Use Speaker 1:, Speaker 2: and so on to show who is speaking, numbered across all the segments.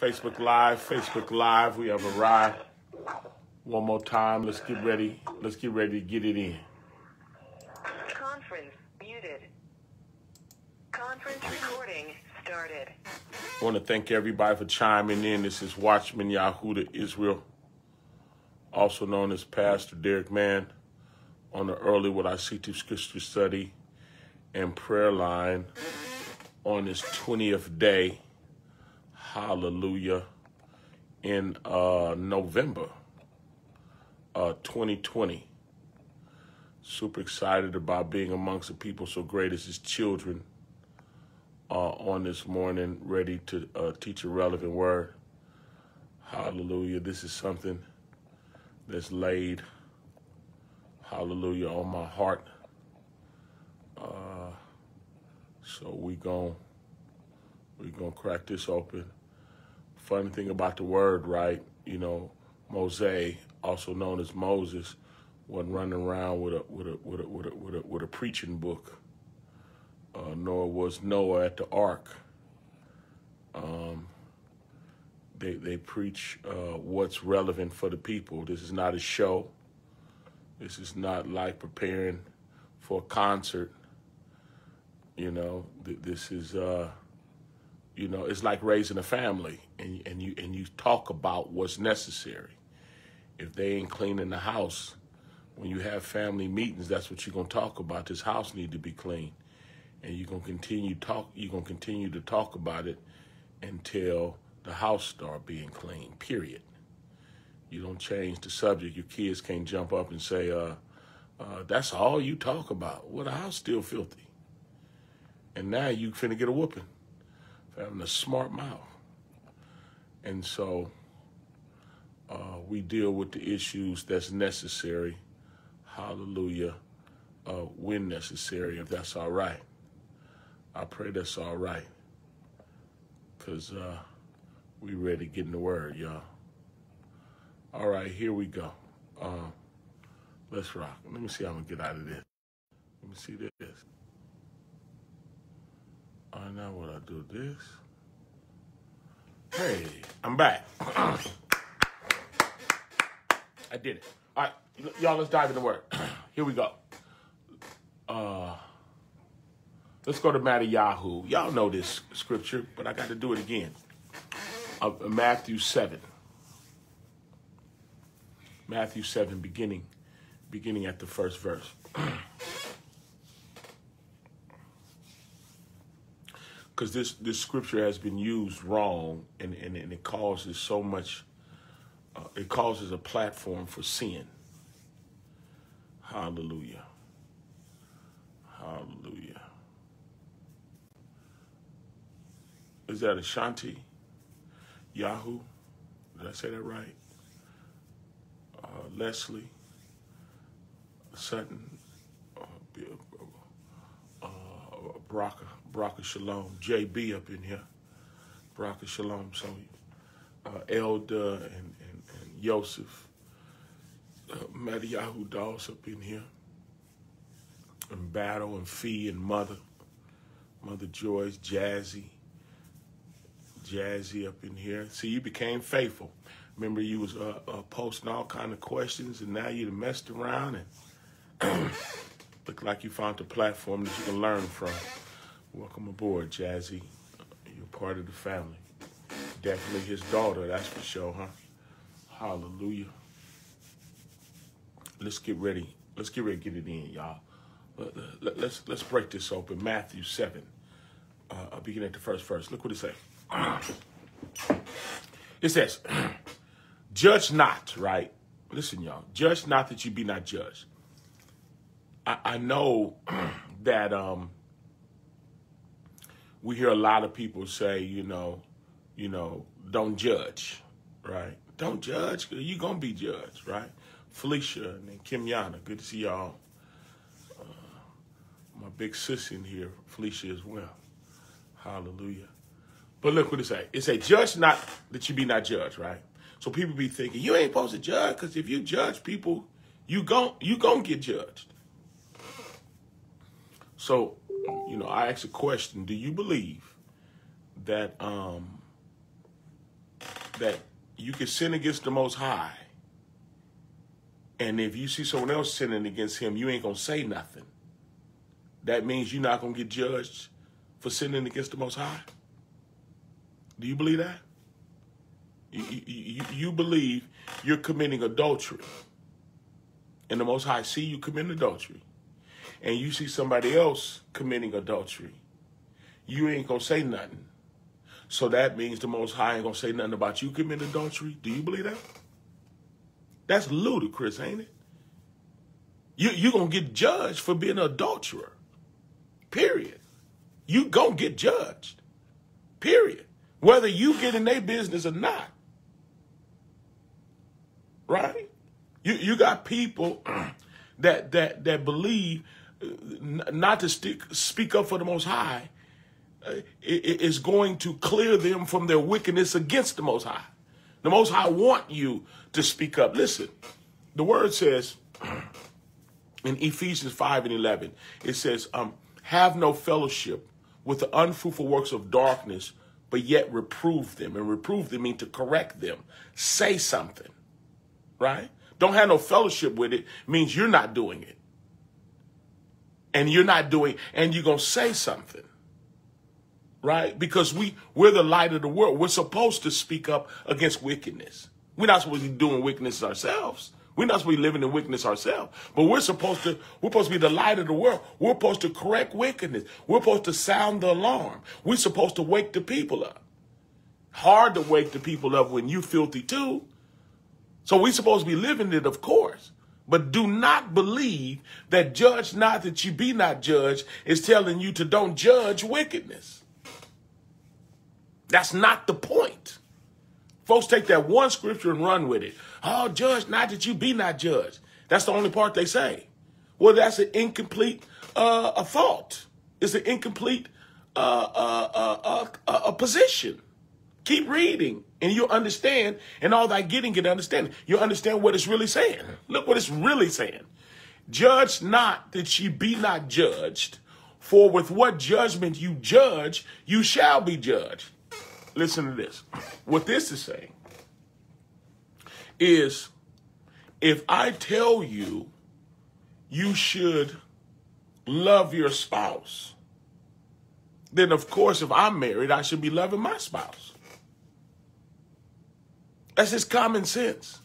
Speaker 1: Facebook Live, Facebook Live. We have arrived. One more time. Let's get ready. Let's get ready to get it in.
Speaker 2: Conference muted. Conference recording started.
Speaker 1: I want to thank everybody for chiming in. This is Watchman Yahudah Yisrael, also known as Pastor Derrick Mann, on the early what I see to scripture study and prayer line on this 20th day. Hallelujah. In uh, November uh, 2020. Super excited about being amongst the people so great as his children uh, on this morning, ready to uh, teach a relevant word. Hallelujah. This is something that's laid, hallelujah, on my heart. Uh, so we gon' we gonna crack this open. Funny thing about the word, right? You know, Mose, also known as Moses, wasn't running around with a with a with a with a with a, with a preaching book. Uh, nor was Noah at the ark. Um, they they preach uh, what's relevant for the people. This is not a show. This is not like preparing for a concert. You know, th- this is uh, you know, it's like raising a family, and and you and you talk about what's necessary. If they ain't cleaning the house, when you have family meetings, that's what you're gonna talk about. This house need to be clean, and you're gonna continue talk. You're gonna continue to talk about it until the house start being clean. Period. You don't change the subject. Your kids can't jump up and say, uh, uh, "That's all you talk about." Well, the house still filthy, and now you finna get a whooping having a smart mouth. And so uh, we deal with the issues that's necessary. Hallelujah. Uh, when necessary, if that's all right. I pray that's all right. Because uh, we ready to get in the word, y'all. All right, here we go. Uh, let's rock. Let me see how I'm going to get out of this. Let me see this. All right, now what I do this. Hey, I'm back. I did it. All right, y'all, let's dive into work. Here we go. Uh, let's go to Matthew. Yahoo. Y'all know this scripture, but I got to do it again. Uh, Matthew 7. Matthew 7, beginning, beginning at the first verse. because this this scripture has been used wrong and, and, and it causes so much uh, it causes a platform for sin. Hallelujah. Hallelujah. Is that ashanti? Yahoo? Did i say that right? Uh, leslie? Sutton? Uh, uh, Baraka, Baraka Shalom, JB up in here, Baraka Shalom, so uh, Elder and, and, and Yosef, uh, up in here, and Battle and Fee and Mother, Mother Joyce, Jazzy, Jazzy up in here. See, you became faithful. Remember, you was uh, uh, posting all kind of questions, and now you done messed around and look like you found a platform that you can learn from. Welcome aboard, Jazzy. You're part of the family. Definitely his daughter, that's for sure, huh? Hallelujah. Let's get ready. Let's get ready to get it in, y'all. Let, let, let's let's break this open. Matthew seven. Uh, I'll begin at the first verse. Look what it says. It says, "Judge not." Right? Listen, y'all. Judge not that you be not judged. I, I know that um, we hear a lot of people say, you know, you know, don't judge, right? Don't judge. You're gonna be judged, right? Felicia and Kim Yana, good to see y'all. Uh, my big sis in here, Felicia as well. Hallelujah. But look what it say. It say, judge not that you be not judged, right? So people be thinking, you ain't supposed to judge, because if you judge people, you gon' you gonna get judged. So, you know, I ask a question: Do you believe that um, that you can sin against the Most High, and if you see someone else sinning against Him, you ain't gonna say nothing. That means you're not gonna get judged for sinning against the Most High. Do you believe that? You, you, you believe you're committing adultery, and the Most High see you commit adultery, and you see somebody else committing adultery, you ain't gonna say nothing. So that means the Most High ain't gonna say nothing about you committing adultery. Do you believe that? That's ludicrous, ain't it? You you gonna get judged for being an adulterer. Period. You gonna get judged. Period. Whether you get in their business or not. Right? You you got people that that that believe not to stick, speak up for the Most High uh, is going to clear them from their wickedness against the Most High. The Most High want you to speak up. Listen, the word says in Ephesians 5 and 11, it says, um, have no fellowship with the unfruitful works of darkness, but yet reprove them. And reprove them mean to correct them. Say something, right? Don't have no fellowship with it means you're not doing it. And you're not doing, and you're going to say something right? Because we we're the light of the world. We're supposed to speak up against wickedness. We're not supposed to be doing wickedness ourselves. We're not supposed to be living in wickedness ourselves. But we're supposed to we're supposed to be the light of the world. We're supposed to correct wickedness. We're supposed to sound the alarm. We're supposed to wake the people up. Hard to wake the people up when you filthy too. So we're supposed to be living it, of course. But do not believe that judge not that you be not judged is telling you to don't judge wickedness. That's not the point. Folks take that one scripture and run with it. Oh, judge not that you be not judged. That's the only part they say. Well, that's an incomplete uh, a thought. It's an incomplete uh, uh, uh, uh position. Keep reading, and you'll understand. And all that getting, get understanding. You'll understand what it's really saying. Look what it's really saying. Judge not that ye be not judged, for with what judgment you judge, you shall be judged listen to this. What this is saying is if I tell you you should love your spouse, then of course, if I'm married, I should be loving my spouse. That's just common sense.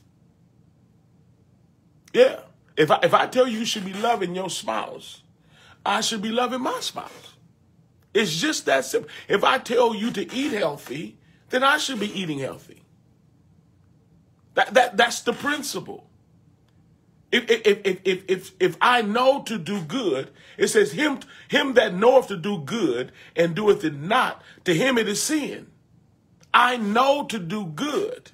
Speaker 1: Yeah. If I, if I tell you you should be loving your spouse, I should be loving my spouse. It's just that simple. If I tell you to eat healthy, then I should be eating healthy. That, that, that's the principle. If, if, if, if, if, if I know to do good, it says, him, him that knoweth to do good and doeth it not, to him it is sin. I know to do good.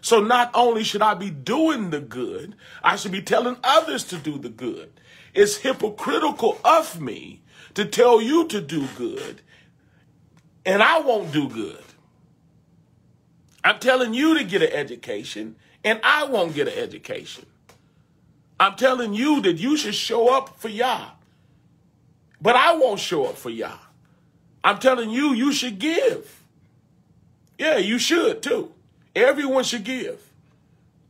Speaker 1: So not only should I be doing the good, I should be telling others to do the good. It's hypocritical of me to tell you to do good, and I won't do good. I'm telling you to get an education, and I won't get an education. I'm telling you that you should show up for Yah, but I won't show up for Yah. I'm telling you, you should give. Yeah, you should too. Everyone should give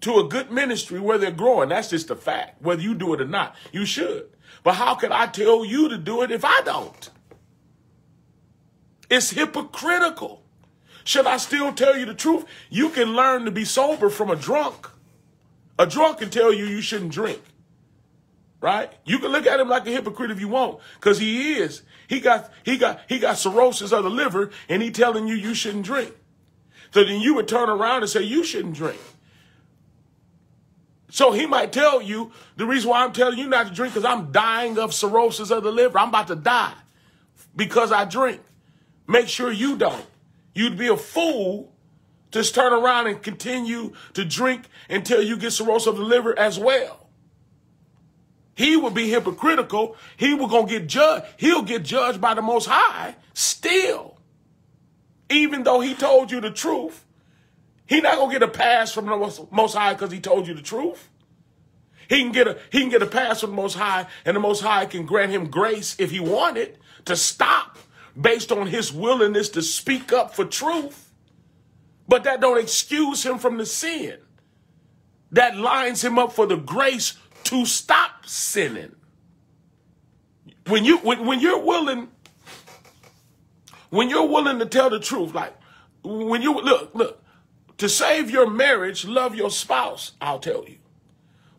Speaker 1: to a good ministry where they're growing. That's just a fact. Whether you do it or not, you should. But how can I tell you to do it if I don't? It's hypocritical. Should I still tell you the truth? You can learn to be sober from a drunk. A drunk can tell you you shouldn't drink. Right? You can look at him like a hypocrite if you want, because he is. He got he got he got cirrhosis of the liver, and he telling you you shouldn't drink. So then you would turn around and say you shouldn't drink. So he might tell you the reason why I'm telling you not to drink because I'm dying of cirrhosis of the liver. I'm about to die because I drink. Make sure you don't. You'd be a fool to turn around and continue to drink until you get cirrhosis of the liver as well. He would be hypocritical. He was going to get judged. He'll get judged by the Most High still. Even though he told you the truth, he not gonna get a pass from the Most High because he told you the truth. He can get a he can get a pass from the Most High, and the Most High can grant him grace if he wanted to stop based on his willingness to speak up for truth. But that don't excuse him from the sin. That lines him up for the grace to stop sinning. When you when, when you're willing when you're willing to tell the truth, like when you look, look, to save your marriage, love your spouse, I'll tell you.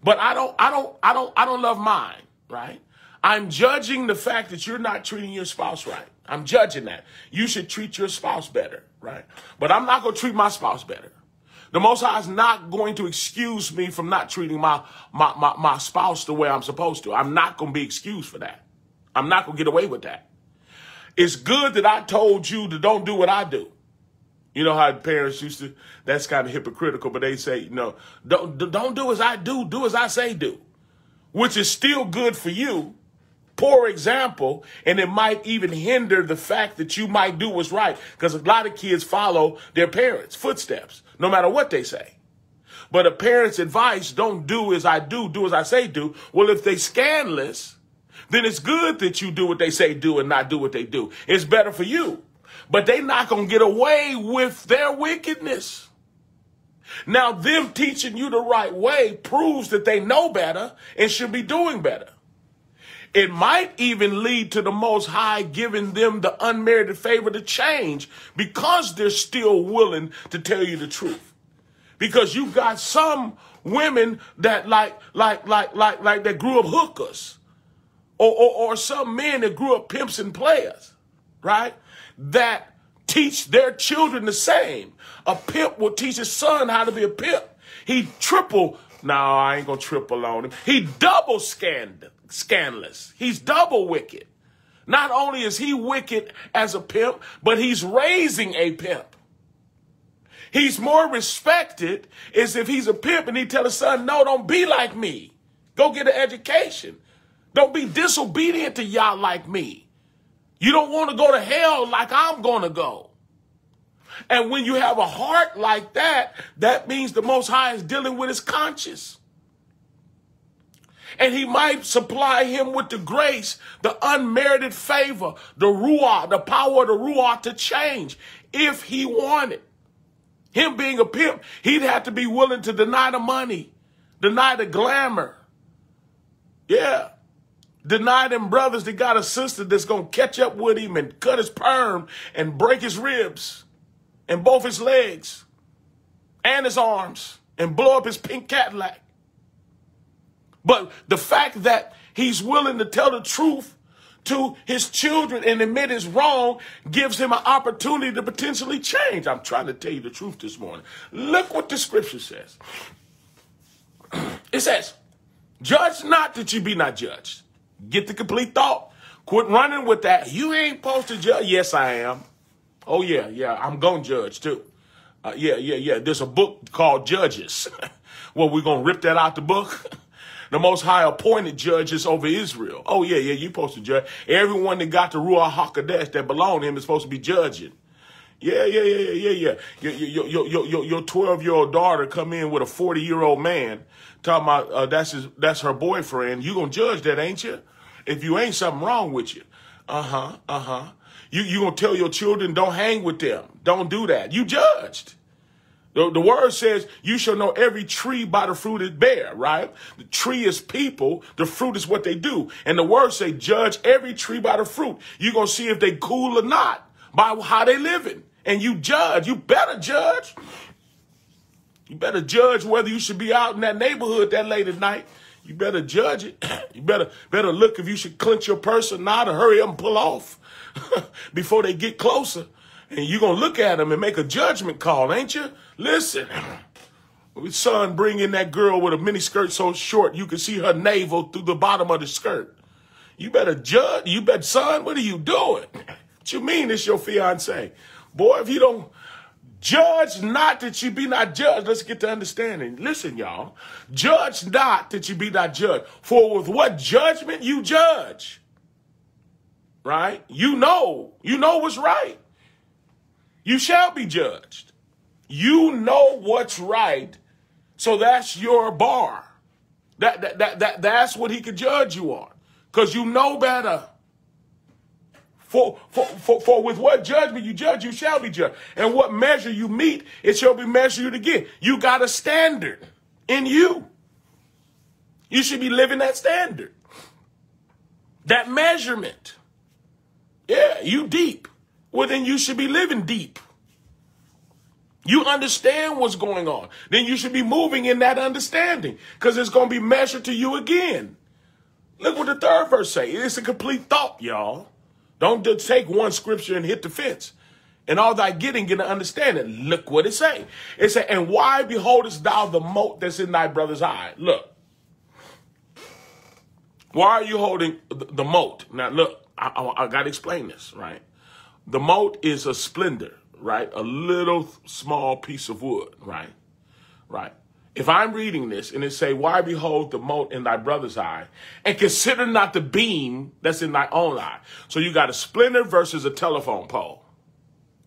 Speaker 1: But I don't, I don't, I don't, I don't love mine, right? I'm judging the fact that you're not treating your spouse right. I'm judging that. You should treat your spouse better, right? But I'm not going to treat my spouse better. The Most High is not going to excuse me from not treating my, my, my, my spouse the way I'm supposed to. I'm not going to be excused for that. I'm not going to get away with that. It's good that I told you to don't do what I do. You know how parents used to, that's kind of hypocritical, but they say, know, don't, don't do as I do, do as I say do, which is still good for you. Poor example, and it might even hinder the fact that you might do what's right because a lot of kids follow their parents' footsteps, no matter what they say. But a parent's advice, don't do as I do, do as I say do. Well, if they scandalous, then it's good that you do what they say do and not do what they do. It's better for you but they not going to get away with their wickedness. Now, them teaching you the right way proves that they know better and should be doing better. It might even lead to the Most High giving them the unmerited favor to change because they're still willing to tell you the truth. Because you've got some women that like, like, like, like, like that grew up hookers, or, or, or some men that grew up pimps and players, right? that teach their children the same. A pimp will teach his son how to be a pimp. He triple, no, I ain't gonna triple on him. He double scand, scandalous. He's double wicked. Not only is he wicked as a pimp, but he's raising a pimp. He's more respected as if he's a pimp and he tell his son, no, don't be like me. Go get an education. Don't be disobedient to y'all like me. You don't want to go to hell like I'm going to go. And when you have a heart like that, that means the Most High is dealing with his conscience. And he might supply him with the grace, the unmerited favor, the ruah, the power of the ruah to change if he wanted. Him being a pimp, he'd have to be willing to deny the money, deny the glamour. Yeah. Deny them brothers that got a sister that's going to catch up with him and cut his perm and break his ribs and both his legs and his arms and blow up his pink Cadillac. But the fact that he's willing to tell the truth to his children and admit his wrong gives him an opportunity to potentially change. I'm trying to tell you the truth this morning. Look what the scripture says. It says, Judge not that you be not judged. Get the complete thought. Quit running with that. You ain't supposed to judge. Yes, I am. Oh, yeah, yeah. I'm going to judge too. Uh, yeah, yeah, yeah. There's a book called Judges. well, we're going to rip that out the book. the most high appointed judges over Israel. Oh, yeah, yeah. You're supposed to judge. Everyone that got the Ruach HaKodesh that belong to him is supposed to be judging. Yeah, yeah, yeah, yeah, yeah, yeah. Your, your, your, your, your 12 year old daughter come in with a 40 year old man talking about uh, that's his, that's her boyfriend. You gonna judge that, ain't you? If you ain't something wrong with you. Uh-huh. Uh-huh. You you gonna tell your children don't hang with them. Don't do that. You judged. The, the word says you shall know every tree by the fruit it bear, right? The tree is people, the fruit is what they do. And the word say judge every tree by the fruit. You're gonna see if they cool or not by how they living. And you judge. You better judge. You better judge whether you should be out in that neighborhood that late at night you better judge it. You better better look if you should clench your purse or not, or hurry up and pull off before they get closer. And you're gonna look at them and make a judgment call, ain't you? Listen, son, bring in that girl with a mini skirt so short you can see her navel through the bottom of the skirt. You better judge. You better, son. What are you doing? What you mean it's your fiance? Boy, if you don't Judge not that you be not judged. Let's get to understanding. Listen, y'all. Judge not that you be not judged. For with what judgment you judge, right? You know, you know what's right. You shall be judged. You know what's right. So that's your bar. That, that, that, that, that's what he could judge you on. Because you know better. For, for, for, for with what judgment you judge, you shall be judged. And what measure you meet, it shall be measured again. You got a standard in you. You should be living that standard. That measurement. Yeah, you deep. Well, then you should be living deep. You understand what's going on. Then you should be moving in that understanding because it's going to be measured to you again. Look what the third verse say. It's a complete thought, y'all. Don't just take one scripture and hit the fence. And all thy getting, get an understanding. Look what it say. It say, and why beholdest thou the mote that's in thy brother's eye? Look. Why are you holding the, mote? Now, look, I, I, I got to explain this, right? The mote is a splendor right? A little small piece of wood, right? Right. If I'm reading this and it say, Why behold the mote in thy brother's eye, and consider not the beam that's in thy own eye. So you got a splinter versus a telephone pole,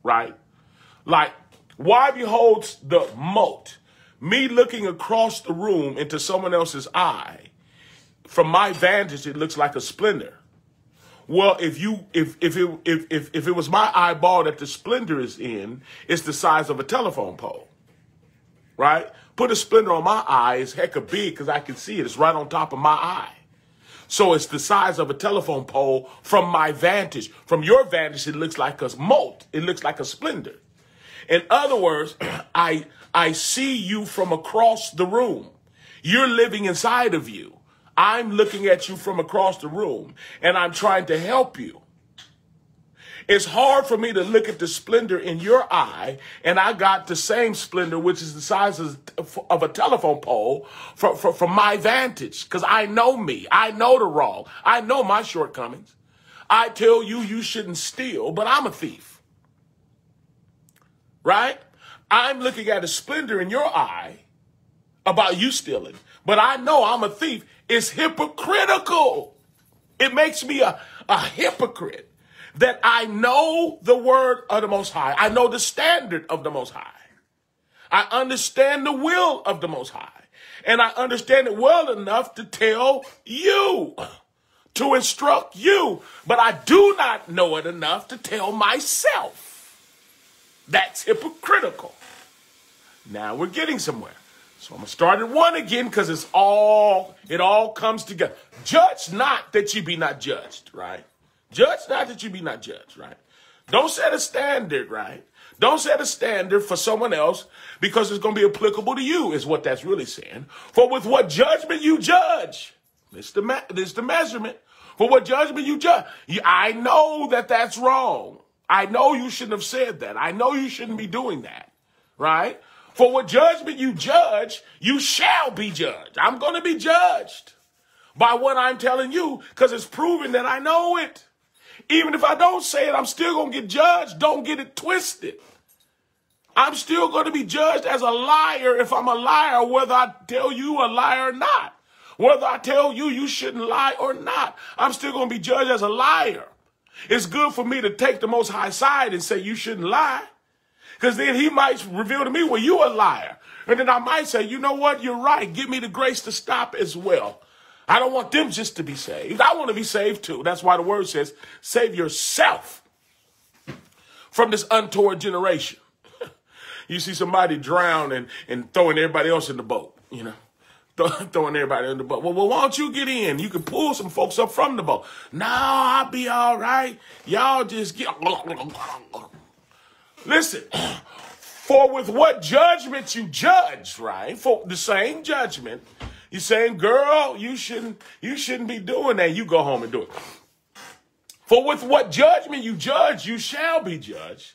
Speaker 1: right? Like, why behold the mote? Me looking across the room into someone else's eye, from my vantage, it looks like a splinter. Well, if you if if it if if, if it was my eyeball that the splinter is in, it's the size of a telephone pole. Right? Put a splinter on my eye, heck of big because I can see it. It's right on top of my eye. So it's the size of a telephone pole from my vantage. From your vantage, it looks like a mote. It looks like a splinter. In other words, I I see you from across the room. You're living inside of you. I'm looking at you from across the room and I'm trying to help you. It's hard for me to look at the splendor in your eye, and I got the same splendor, which is the size of, a telephone pole, from, from, from my vantage, because I know me. I know the wrong. I know my shortcomings. I tell you, you shouldn't steal, but I'm a thief. Right? I'm looking at a splendor in your eye about you stealing, but I know I'm a thief It's hypocritical. It makes me a, a hypocrite that I know the word of the Most High. I know the standard of the Most High. I understand the will of the Most High. And I understand it well enough to tell you, to instruct you. But I do not know it enough to tell myself. That's hypocritical. Now we're getting somewhere. So I'm gonna start at one again because it's all it all comes together. Judge not that you be not judged, right? Judge not that you be not judged, right? Don't set a standard, right? Don't set a standard for someone else because it's going to be applicable to you, is what that's really saying. For with what judgment you judge, this the, this the measurement. For what judgment you judge. I know that that's wrong. I know you shouldn't have said that. I know you shouldn't be doing that, right? For what judgment you judge, you shall be judged. I'm going to be judged by what I'm telling you because it's proven that I know it. Even if I don't say it, I'm still going to get judged. Don't get it twisted. I'm still going to be judged as a liar if I'm a liar, whether I tell you a liar or not. Whether I tell you you shouldn't lie or not, I'm still going to be judged as a liar. It's good for me to take the most high side and say you shouldn't lie. Because then he might reveal to me, well, you a liar. And then I might say, you know what? You're right. Give me the grace to stop as well. I don't want them just to be saved. I want to be saved too. That's why the word says, save yourself from this untoward generation. you see somebody drown and, and throwing everybody else in the boat, you know, throwing everybody in the boat. Well, well, why don't you get in? You can pull some folks up from the boat. No, I'll be all right. Y'all just get. Listen, for with what judgment you judge, right? For the same judgment, you're saying, girl, you shouldn't, you shouldn't be doing that. You go home and do it. For with what judgment you judge, you shall be judged.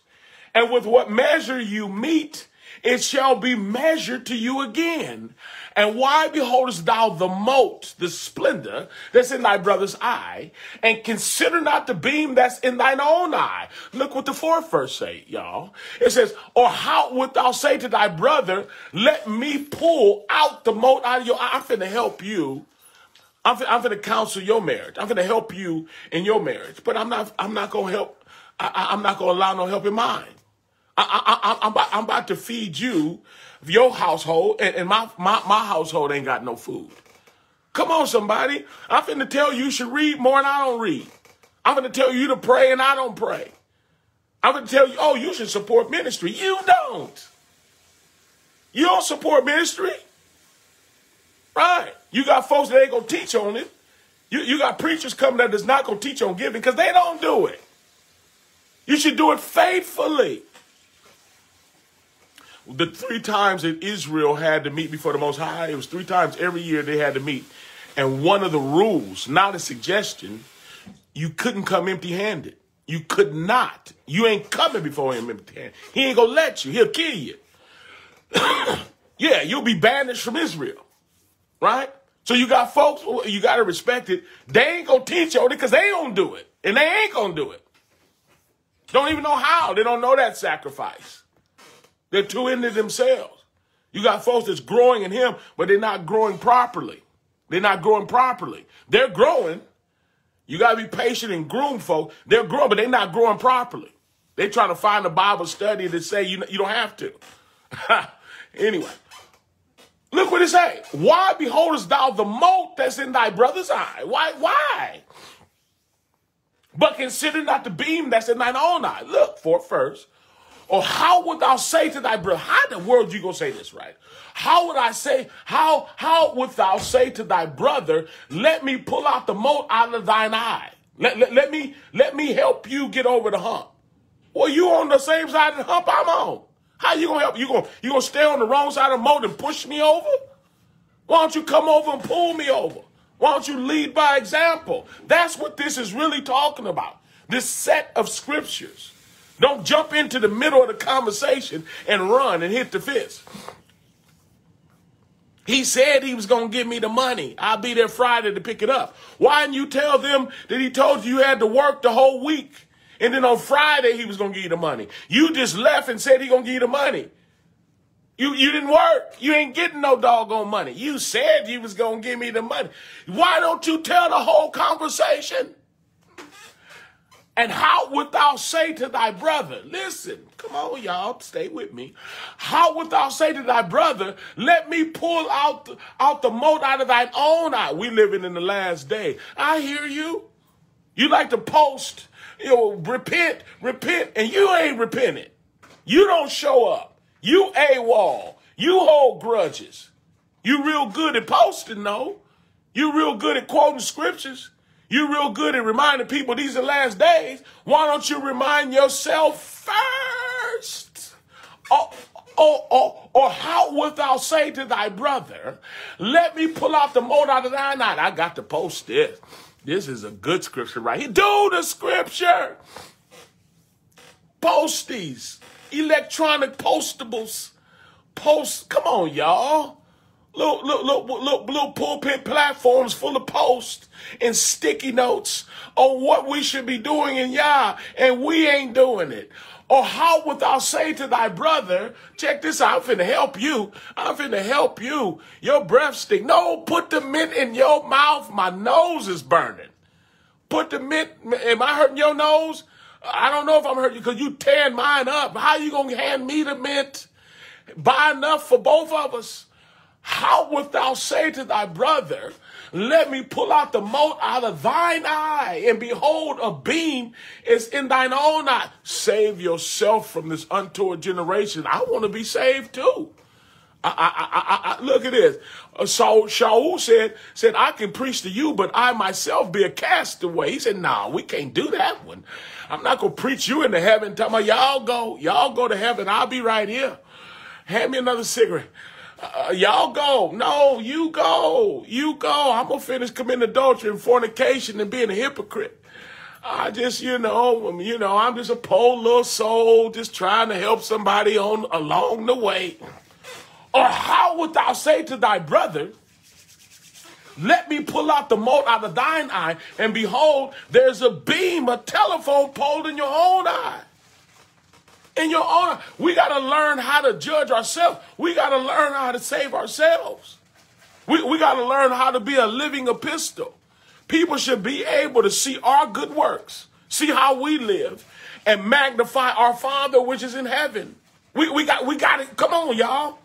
Speaker 1: And with what measure you meet, it shall be measured to you again. And why beholdest thou the mote, the splendor that's in thy brother's eye, and consider not the beam that's in thine own eye? Look what the fourth verse say, y'all. It says, Or how wilt thou say to thy brother, Let me pull out the mote out of your eye? I'm finna help you. I'm, I'm finna counsel your marriage. I'm finna help you in your marriage. But I'm not, I'm not gonna help, I, I'm not gonna allow no help in mine. I, am about, I'm about to feed you, your household, and, and my, my, my household ain't got no food. Come on, somebody. I'm finna tell you, you should read more than I don't read. I'm to tell you to pray and I don't pray. I'm to tell you, oh, you should support ministry. You don't. You don't support ministry. Right. You got folks that ain't to teach on it. You, you got preachers coming that is not to teach on giving because they don't do it. You should do it faithfully. The three times that Israel had to meet before the Most High, it was three times every year they had to meet. And one of the rules, not a suggestion, you couldn't come empty handed. You could not. You ain't coming before him empty handed. He ain't going to let you. He'll kill you. yeah, you'll be banished from Israel. Right? So you got folks, oh, you got to respect it. They ain't going to teach it because they don't do it. And they ain't going to do it. Don't even know how. They don't know that sacrifice. They're too into themselves. You got folks that's growing in him, but they're not growing properly. They're not growing properly. They're growing. You got to be patient and groom folks. They're growing, but they're not growing properly. They're trying to find a Bible study to say you, you don't have to. anyway, look what it say. Why beholdest thou the mote that's in thy brother's eye? Why? Why? But consider not the beam that's in thine own eye. Look for it first. Or how would thou say to thy brother? How in the world you gonna say this right? How would I say, how, how would thou say to thy brother, let me pull out the mote out of thine eye? Let, let, let me, let me help you get over the hump. Well, you on the same side of the hump I'm on. How you gonna help? You gonna, you gonna stay on the wrong side of the moat and push me over? Why don't you come over and pull me over? Why don't you lead by example? That's what this is really talking about. This set of scriptures. Don't jump into the middle of the conversation and run and hit the fist. He said he was going to give me the money. I'll be there Friday to pick it up. Why didn't you tell them that he told you you had to work the whole week? And then on Friday, he was going to give you the money. You just left and said he going to give you the money. You, you didn't work. You ain't getting no doggone money. You said you was going to give me the money. Why don't you tell the whole conversation? And how would thou say to thy brother, listen, come on, y'all, stay with me. How would thou say to thy brother, let me pull out, the, out the mote out of thine own eye? We living in the last day. I hear you. You like to post, you know, repent, repent, and you ain't repented. You don't show up. You AWOL. You hold grudges. You real good at posting, though. You real good at quoting scriptures. You real good at reminding people these are last days. Why don't you remind yourself first? Or, or, or, or how wilt thou say to thy brother, let me pull out the mold out of thine eye? I got to post this. This is a good scripture right here. Do the scripture. Post these electronic postables. Post, come on, y'all. Little, little, little, little, little pulpit platforms full of posts and sticky notes on what we should be doing in Yah, and we ain't doing it. Or how wilt thou say to thy brother, check this out, I'm finna help you. I'm finna help you. Your breath stink. No, put the mint in your mouth. My nose is burning. Put the mint, am I hurting your nose? I don't know if I'm hurting you because you tearing mine up. How you gonna hand me the mint? Buy enough for both of us. How wilt thou say to thy brother, Let me pull out the mote out of thine eye, and behold, a beam is in thine own eye? Save yourself from this untoward generation. I want to be saved too. I, I, I, look at this. Uh, so Shaul said, said, I can preach to you, but I myself be a castaway. He said, no, nah, we can't do that one. I'm not going to preach you into heaven. Tell me, y'all go, y'all go to heaven. I'll be right here. Hand me another cigarette. Uh, y'all go. No, you go. You go. I'm going to finish committing adultery and fornication and being a hypocrite. I just, you know, you know, I'm just a poor little soul just trying to help somebody on along the way. Or how wilt thou say to thy brother, let me pull out the mote out of thine eye, and behold, there's a beam, a telephone pole in your own eye. In your eye. We got to learn how to judge ourselves. We got to learn how to save ourselves. We, we got to learn how to be a living epistle. People should be able to see our good works, see how we live, and magnify our Father which is in heaven. We, we got we got it. Come on, y'all.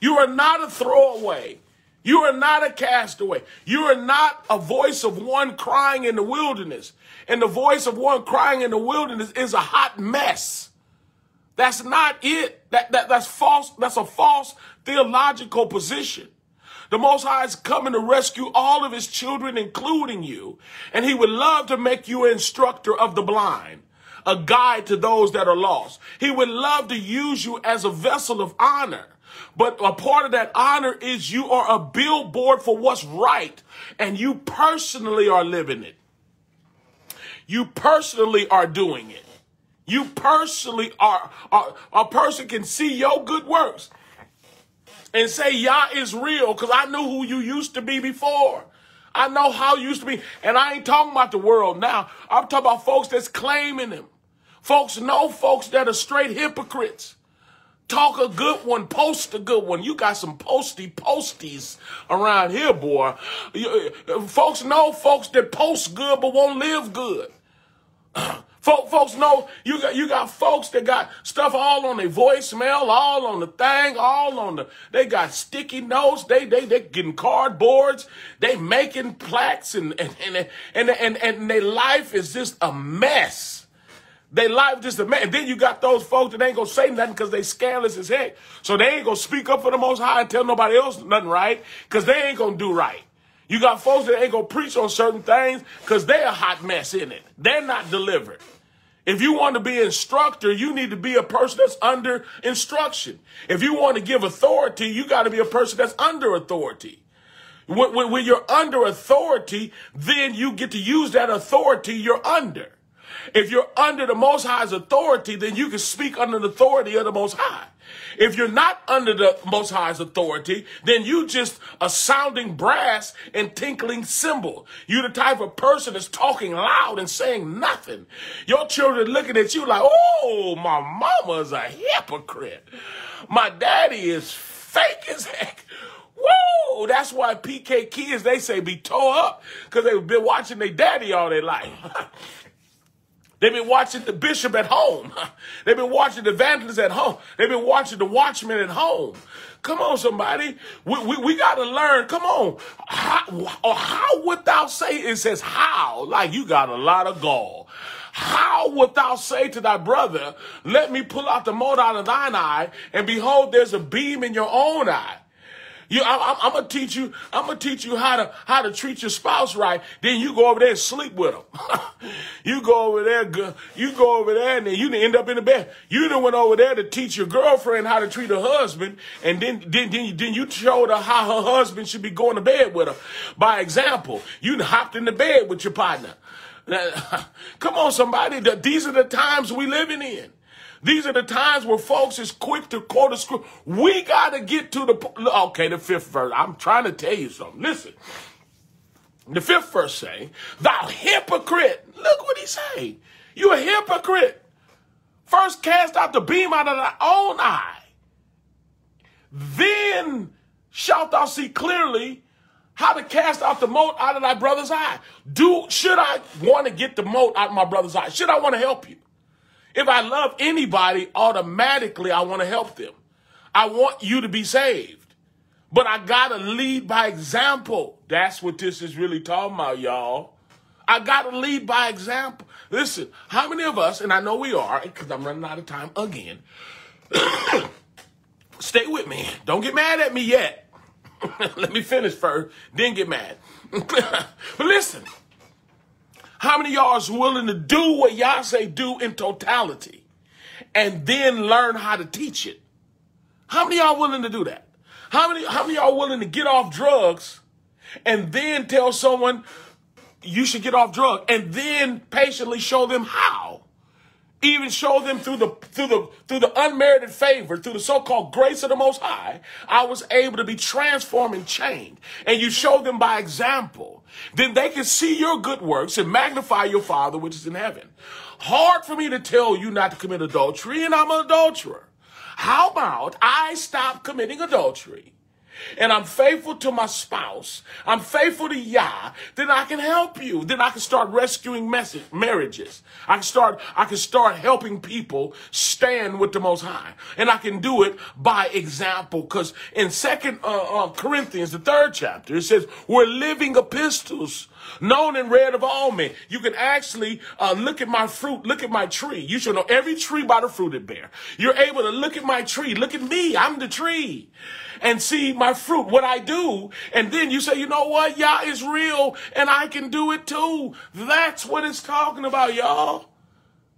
Speaker 1: You are not a throwaway. You are not a castaway. You are not a voice of one crying in the wilderness. And the voice of one crying in the wilderness is a hot mess. That's not it. That, that, that's false. That's a false theological position. The Most High is coming to rescue all of his children, including you. And he would love to make you an instructor of the blind, a guide to those that are lost. He would love to use you as a vessel of honor. But a part of that honor is you are a billboard for what's right, and you personally are living it. You personally are doing it. You personally are, are a person can see your good works and say Yah is real because I knew who you used to be before. I know how you used to be. And I ain't talking about the world now. I'm talking about folks that's claiming him. Folks know folks that are straight hypocrites. Talk a good one, post a good one. You got some posty posties around here, boy. Uh, folks know folks that post good but won't live good. folks know you got you got folks that got stuff all on their voicemail, all on the thing, all on the. They got sticky notes. They they they getting cardboards. They making plaques and and and and and, and, and their life is just a mess. They life just a mess. And then you got those folks that ain't gonna say nothing because they scandalous as heck. So they ain't gonna speak up for the most high and tell nobody else nothing right because they ain't gonna do right. You got folks that ain't gonna preach on certain things because they're a hot mess in it. They're not delivered. If you want to be instructor, you need to be a person that's under instruction. If you want to give authority, you got to be a person that's under authority. When, when, when you're under authority, then you get to use that authority you're under. If you're under the Most High's authority, then you can speak under the authority of the Most High. If you're not under the Most High's authority, then you just a sounding brass and tinkling cymbal. You're the type of person that's talking loud and saying nothing. Your children looking at you like, oh, my mama's a hypocrite. My daddy is fake as heck. Whoa, that's why PK kids, they say be tore up because they've been watching their daddy all their life. They've been watching the bishop at home. They've been watching the evangelists at home. They've been watching the watchmen at home. Come on, somebody. We, we, we got to learn. Come on. How, how would thou say, it says how, like you got a lot of gall. How wilt thou say to thy brother, let me pull out the mote out of thine eye, and behold, there's a beam in your own eye? You, I, am gonna teach you. I'm gonna teach you how to how to treat your spouse right. Then you go over there and sleep with them. you go over there. You go over there, and then you end up in the bed. You then went over there to teach your girlfriend how to treat her husband, and then then then, then you showed her how her husband should be going to bed with her. By example, you hopped in the bed with your partner. Come on, somebody. These are the times we living in. These are the times where folks is quick to quote a script. We got to get to the, okay, the fifth verse. I'm trying to tell you something. Listen. The fifth verse say, thou hypocrite. Look what he say. You a hypocrite. First cast out the beam out of thy own eye. Then shalt thou see clearly how to cast out the mote out of thy brother's eye. Do should I want to get the mote out of my brother's eye? Should I want to help you? If I love anybody, automatically I want to help them. I want you to be saved. But I got to lead by example. That's what this is really talking about, y'all. I got to lead by example. Listen, how many of us, and I know we are, because I'm running out of time again, stay with me. Don't get mad at me yet. Let me finish first, then get mad. but listen, how many y'all is willing to do what y'all say do in totality and then learn how to teach it? How many y'all willing to do that? How many, how many y'all willing to get off drugs and then tell someone you should get off drugs and then patiently show them how? Even show them through the through the through the unmerited favor, through the so-called grace of the Most High, I was able to be transformed and changed. And you show them by example. Then they can see your good works and magnify your Father which is in heaven. Hard for me to tell you not to commit adultery, and I'm an adulterer. How about I stop committing adultery? And I'm faithful to my spouse, I'm faithful to Yah, then I can help you. Then I can start rescuing message, marriages. I can start, I can start helping people stand with the Most High. And I can do it by example. Because in Second uh, uh, Corinthians, the third chapter, it says, we're living epistles known and read of all men. You can actually uh, look at my fruit, look at my tree. You should know every tree by the fruit it bear. You're able to look at my tree, look at me, I'm the tree, and see my fruit, what I do. And then you say, you know what? Yah is real and I can do it too. That's what it's talking about, y'all.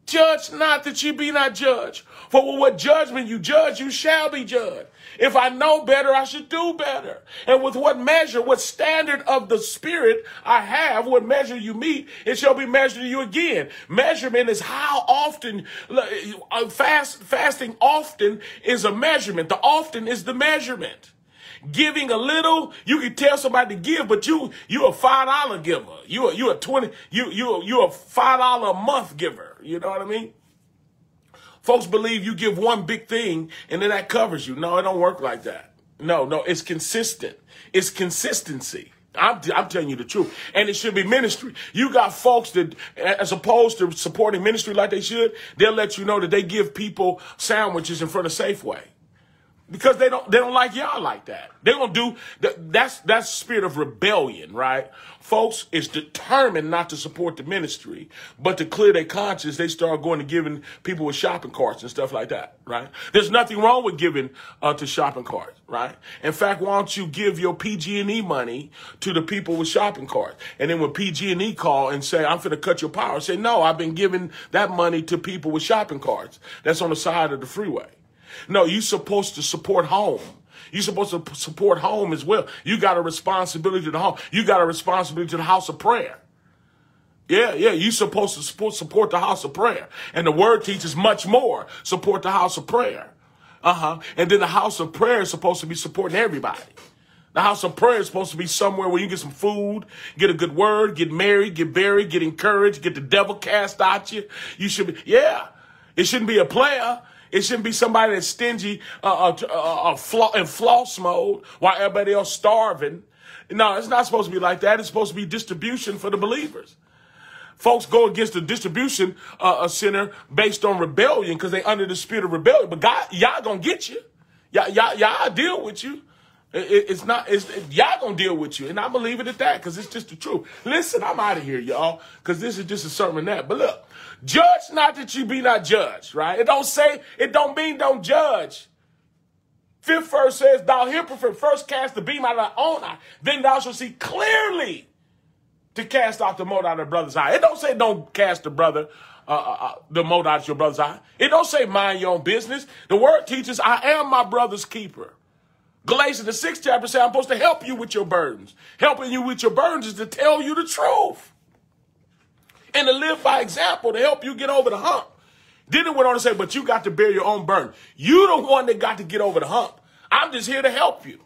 Speaker 1: Judge not that you be not judged. For what judgment you judge, you shall be judged. If I know better, I should do better. And with what measure, what standard of the spirit I have, what measure you meet, it shall be measured to you again. Measurement is how often, uh, fast, fasting often is a measurement. The often is the measurement giving a little, you can tell somebody to give, but you you a five dollar giver. You a, you a twenty you you you a five dollar a month giver. You know what I mean? Folks believe you give one big thing and then that covers you. No, it don't work like that. No, no, it's consistent. It's consistency. I'm, I'm telling you the truth. And it should be ministry. You got folks that, as opposed to supporting ministry like they should, they'll let you know that they give people sandwiches in front of Safeway because they don't they don't like y'all like that. They're gonna do that's that's spirit of rebellion, right? Folks is determined not to support the ministry, but to clear their conscience, they start going to giving people with shopping carts and stuff like that, right? There's nothing wrong with giving uh, to shopping carts, right? In fact, why don't you give your PG&E money to the people with shopping carts? And then when PG&E call and say, I'm to cut your power, say, no, I've been giving that money to people with shopping carts. That's on the side of the freeway. No, you're supposed to support home. You're supposed to support home as well. You got a responsibility to the home. You got a responsibility to the house of prayer. Yeah, yeah, you're supposed to support, support the house of prayer. And the word teaches much more. Support the house of prayer. Uh-huh. And then the house of prayer is supposed to be supporting everybody. The house of prayer is supposed to be somewhere where you get some food, get a good word, get married, get buried, get encouraged, get the devil cast out you. You should be, yeah. It shouldn't be a player. It shouldn't be somebody that's stingy uh, uh, uh, uh in floss mode while everybody else starving. No, it's not supposed to be like that. It's supposed to be distribution for the believers. Folks go against the distribution uh, center based on rebellion because they under the spirit of rebellion. But God, Yah gonna get you. Yah, Yah, Yah deal with you. It, it's not, it's, Yah gonna deal with you. And I believe it at that because it's just the truth. Listen, I'm out of here, y'all, because this is just a sermon that. But look, Judge not that you be not judged, right? It don't say, it don't mean don't judge. Fifth verse says, Thou hypocrite, first cast the beam out of thy own eye, then thou shalt see clearly to cast out the mote out of the brother's eye. It don't say don't cast the brother, uh, uh, uh, the mote out of your brother's eye. It don't say mind your own business. The word teaches, I am my brother's keeper. Galatians, the sixth chapter says, I'm supposed to help you with your burdens. Helping you with your burdens is to tell you the truth and to live by example to help you get over the hump. Then it went on to say, but you got to bear your own burden. You the one that got to get over the hump. I'm just here to help you.